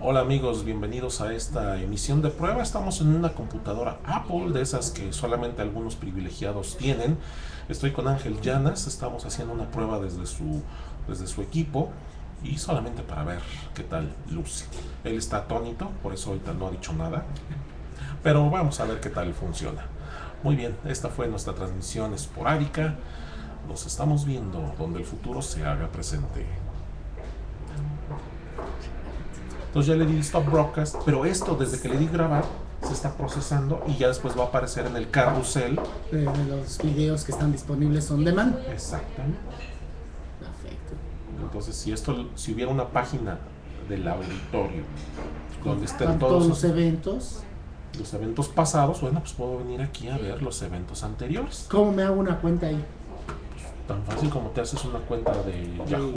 Hola amigos, bienvenidos a esta emisión de prueba. Estamos en una computadora Apple, de esas que solamente algunos privilegiados tienen. Estoy con Ángel Llanas, estamos haciendo una prueba desde su, desde su equipo y solamente para ver qué tal luce. Él está atónito, por eso ahorita no ha dicho nada, pero vamos a ver qué tal funciona. Muy bien, esta fue nuestra transmisión esporádica. Nos estamos viendo donde el futuro se haga presente. Entonces ya le di stop broadcast, pero esto desde que le di grabar se está procesando y ya después va a aparecer en el carrusel. de los videos que están disponibles on demand. Exactamente. Perfecto. Entonces si esto, si hubiera una página del auditorio donde estén todos todos los, eventos. los eventos pasados, bueno, pues puedo venir aquí a ver los eventos anteriores. ¿Cómo me hago una cuenta ahí? Tan fácil como te haces una cuenta de Yahoo.